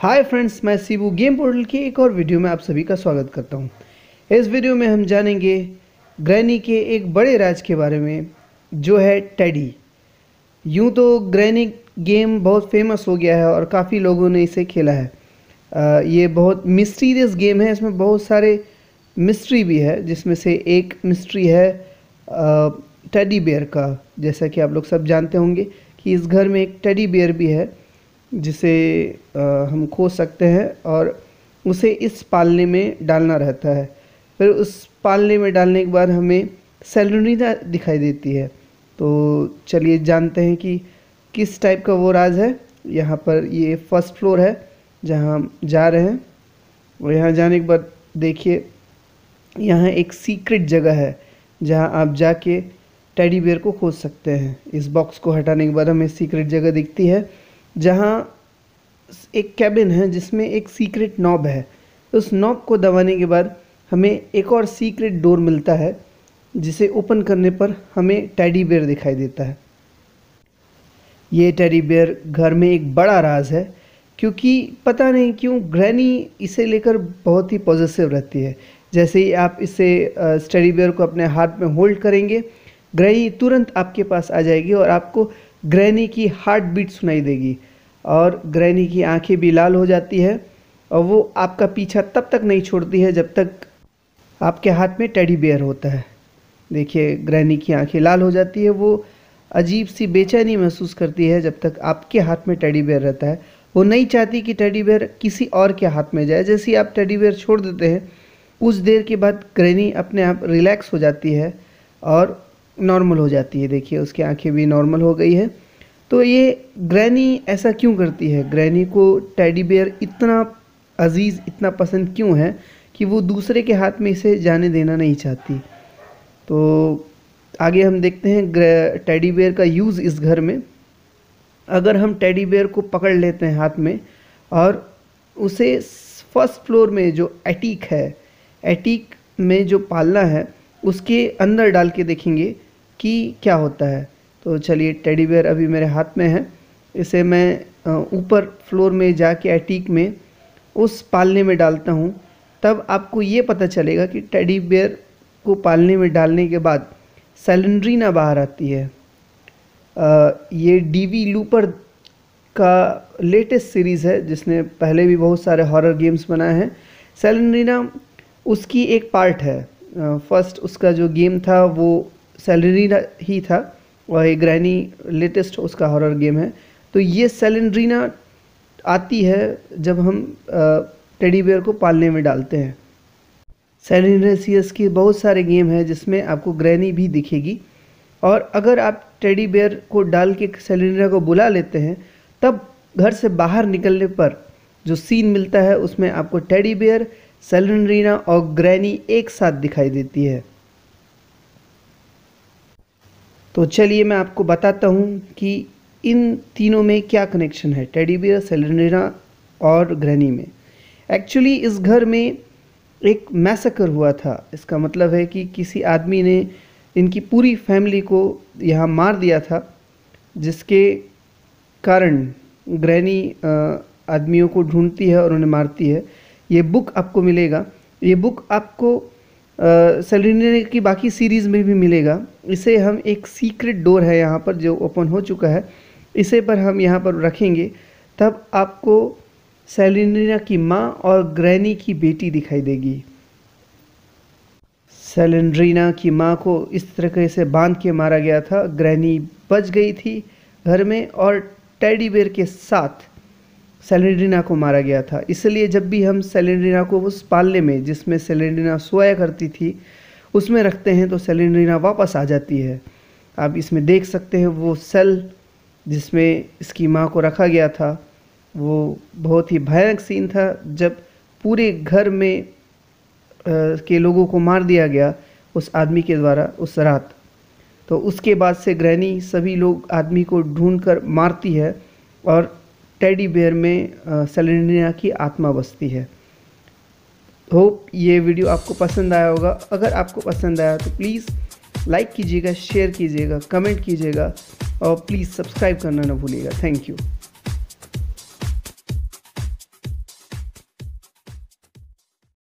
हाय friends मैं सीबू game portal की एक और वीडियो में आप सभी का स्वागत करता हूँ। इस वीडियो में हम जानेंगे ग्रैनी के एक बड़े राज के बारे में जो है टेडी यूँ तो ग्रैनी गेम बहुत फ़ेमस हो गया है और काफ़ी लोगों ने इसे खेला है। आ, ये बहुत मिस्टीरियस गेम है इसमें बहुत सारे मिस्ट्री भी है जिसमें से एक मिस्ट्री है टेडी बेयर का। जैसा कि आप लोग सब जानते होंगे कि इस घर में एक टेडी बेयर भी है। जिसे हम खोज सकते हैं और उसे इस पालने में डालना रहता है। फिर उस पालने में डालने के बाद हमें सेलुनिना दिखाई देती है। तो चलिए जानते हैं कि किस टाइप का वो राज है। यहाँ पर ये फ़र्स्ट फ्लोर है, जहाँ हम जा रहे हैं। और यहाँ जाने के बाद देखिए, यहाँ एक सीक्रेट जगह है, जहाँ आप जाके टेडी बेयर को खोज सकते हैं। इस बॉक्स को हटाने के बाद हमें सीक्रेट जगह दिखती है। जहाँ एक कैबिन है जिसमें एक सीक्रेट नॉब है। उस नॉब को दबाने के बाद हमें एक और सीक्रेट डोर मिलता है, जिसे ओपन करने पर हमें टैडी बेयर दिखाई देता है। ये टेडी बेयर घर में एक बड़ा राज है, क्योंकि पता नहीं क्यों ग्रैनी इसे लेकर बहुत ही पॉजिटिव रहती है। जैसे ही आप इसे टेडी बेयर को अपने हाथ में होल्ड करेंगे ग्रैनी तुरंत आपके पास आ जाएगी और आपको ग्रैनी की हार्ट बीट सुनाई देगी और ग्रैनी की आँखें भी लाल हो जाती है और वो आपका पीछा तब तक नहीं छोड़ती है जब तक आपके हाथ में टेडी बेयर होता है। देखिए ग्रैनी की आँखें लाल हो जाती है, वो अजीब सी बेचैनी महसूस करती है जब तक आपके हाथ में टेडी बेयर रहता है। वो नहीं चाहती कि टेडी बेयर किसी और के हाथ में जाए। जैसे ही आप टेडी बेयर छोड़ देते हैं कुछ देर के बाद ग्रैनी अपने आप रिलैक्स हो जाती है और नॉर्मल हो जाती है, देखिए, उसकी आँखें भी नॉर्मल हो गई है। तो ये ग्रैनी ऐसा क्यों करती है? ग्रैनी को टेडी बेयर इतना अज़ीज़, इतना पसंद क्यों है कि वो दूसरे के हाथ में इसे जाने देना नहीं चाहती? तो आगे हम देखते हैं टेडी बेयर का यूज़ इस घर में। अगर हम टेडी बेयर को पकड़ लेते हैं हाथ में और उसे फ़र्स्ट फ्लोर में जो एटीक है एटीक में जो पालना है, उसके अंदर डाल के देखेंगे कि क्या होता है? तो चलिए टेडी बेयर अभी मेरे हाथ में है। इसे मैं ऊपर फ्लोर में जाके एटीक में उस पालने में डालता हूँ। तब आपको ये पता चलेगा कि टेडी बेयर को पालने में डालने के बाद सेलेंड्रीना बाहर आती है। आ, ये डीवी लूपर का लेटेस्ट सीरीज़ है जिसने पहले भी बहुत सारे हॉरर गेम्स बनाए हैं। सेलेंड्रीना उसकी एक पार्ट है। फ़र्स्ट उसका जो गेम था वो सेलेंड्रीना ही था और ये ग्रैनी लेटेस्ट उसका हॉरर गेम है। तो ये सेलेंड्रीना आती है जब हम टेडी बेयर को पालने में डालते हैं। सेलिनेसियस के बहुत सारे गेम हैं जिसमें आपको ग्रैनी भी दिखेगी। और अगर आप टेडी बेयर को डाल के सेलिना को बुला लेते हैं, तब घर से बाहर निकलने पर जो सीन मिलता है, उसमें आपको टेडी बेयर सेलेंड्रीना और ग्रैनी एक साथ दिखाई देती है। तो चलिए मैं आपको बताता हूँ कि इन तीनों में क्या कनेक्शन है टेडी बियर और ग्रैनी में। एक्चुअली इस घर में एक मैसेकर हुआ था। इसका मतलब है कि किसी आदमी ने इनकी पूरी फैमिली को यहाँ मार दिया था, जिसके कारण ग्रैनी आदमियों को ढूंढती है और उन्हें मारती है। ये बुक आपको मिलेगा। ये बुक आपको सेलिने की बाकी सीरीज़ में भी मिलेगा। इसे हम एक सीक्रेट डोर है यहाँ पर जो ओपन हो चुका है। इसे पर हम यहाँ पर रखेंगे। तब आपको सेलिना की माँ और ग्रैनी की बेटी दिखाई देगी। सेलेंड्रीना की माँ को इस तरीके से बाँध के मारा गया था। ग्रैनी बच गई थी घर में और टेडी बेयर के साथ सेलेंड्रीना को मारा गया था। इसलिए जब भी हम सेलेंड्रीना को उस पालने में जिसमें सेलेंड्रीना सोया करती थी उसमें रखते हैं तो सेलेंड्रीना वापस आ जाती है। आप इसमें देख सकते हैं वो सेल जिसमें इसकी माँ को रखा गया था वो बहुत ही भयानक सीन था। जब पूरे घर में आ, के लोगों को मार दिया गया उस आदमी के द्वारा उस रात तो उसके बाद से ग्रहणी सभी लोग आदमी को ढूंढकर मारती है और टेडी बेयर में सेलेनिया की आत्मा बसती है। होप ये वीडियो आपको पसंद आया होगा। अगर आपको पसंद आया तो प्लीज़ लाइक कीजिएगा, शेयर कीजिएगा, कमेंट कीजिएगा और प्लीज़ सब्सक्राइब करना ना भूलिएगा। Thank you.